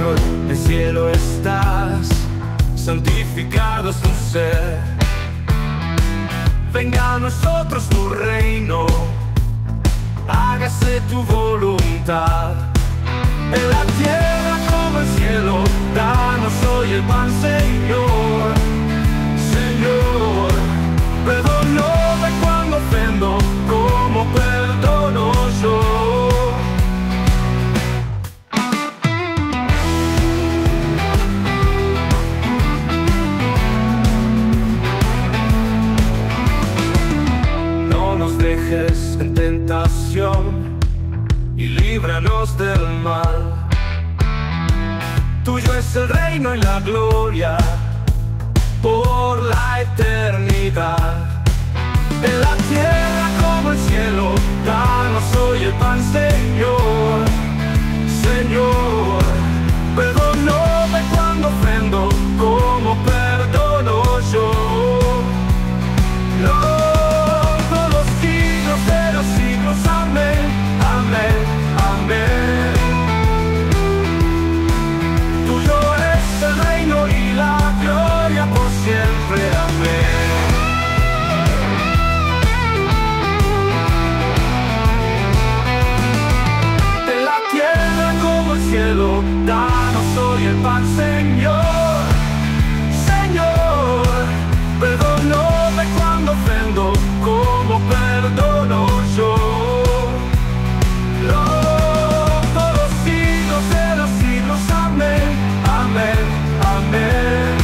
nuestro, en cielo estás, santificado es tu ser. Venga a nosotros tu reino, hágase tu voluntad en la tierra. Dejes en tentación y líbranos del mal. Tuyo es el reino y la gloria por la cielo, danos hoy el pan, Señor. Señor, perdóname cuando ofendo, como perdono yo. Todos los siglos de los amén, amén, amén.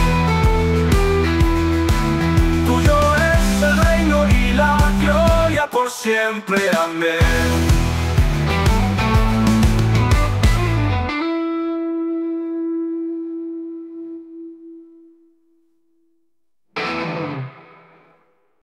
Tuyo es el reino y la gloria por siempre, amén.